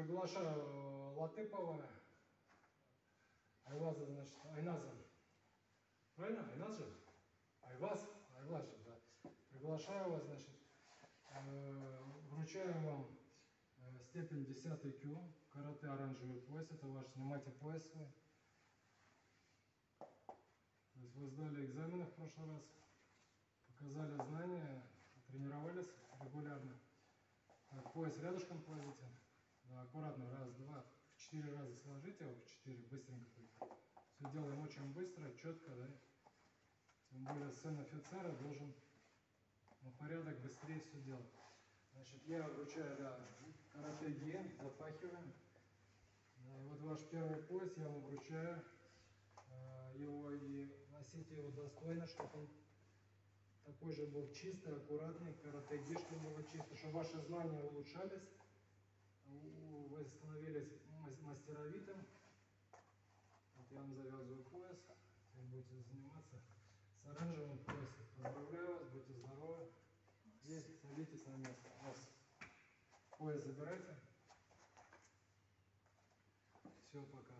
приглашаю Латыпова, Айваза, значит, Айназа. Правильно? Айназ же? Айваз? Айваз же, да. Приглашаю вас, значит, э, вручаю вам э, степень 10 Q, карате оранжевый пояс, это ваш, снимайте пояс свой. То есть вы сдали экзамены в прошлый раз, показали знания, тренировались регулярно. Так, пояс рядышком кладите. Да, аккуратно, раз, два, в четыре раза сложите его, в четыре, быстренько только. Все делаем очень быстро, четко, да. Тем более сын офицера должен на порядок быстрее все делать. Значит, я вручаю, да, карате ген, запахиваем. Да, и вот ваш первый пояс я вам вручаю. Э, Его и носите его достойно, чтобы он такой же был чистый, аккуратный, каратеги, чтобы было чисто, чтобы ваши знания улучшались, вы становились мас- мастеровитым. Вот я вам завязываю пояс, вы будете заниматься с оранжевым поясом. Поздравляю вас, будьте здоровы. Здесь садитесь на место. Раз. Пояс забирайте. Все, пока.